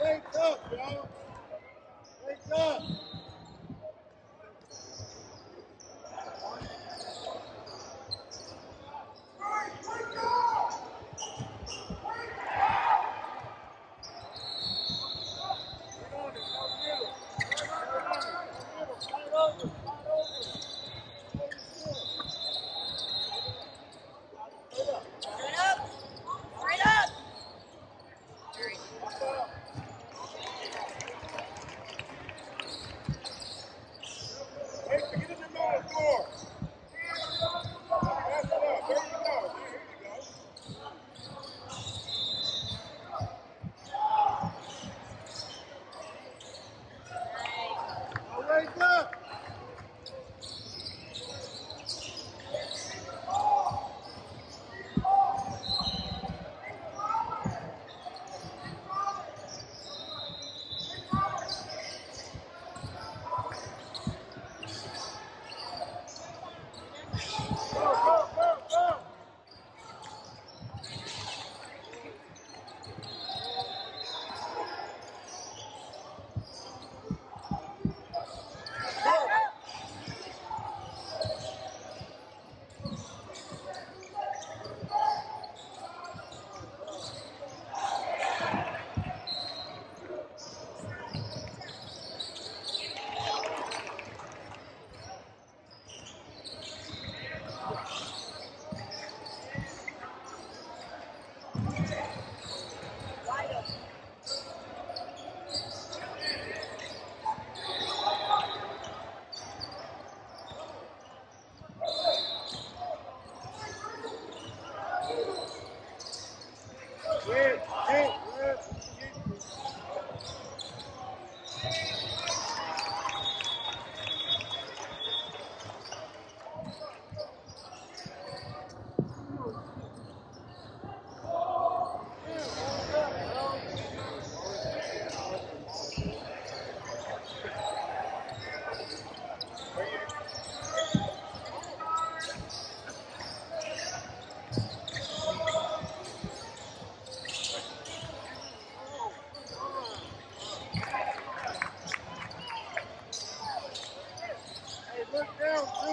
Wake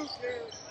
down, too,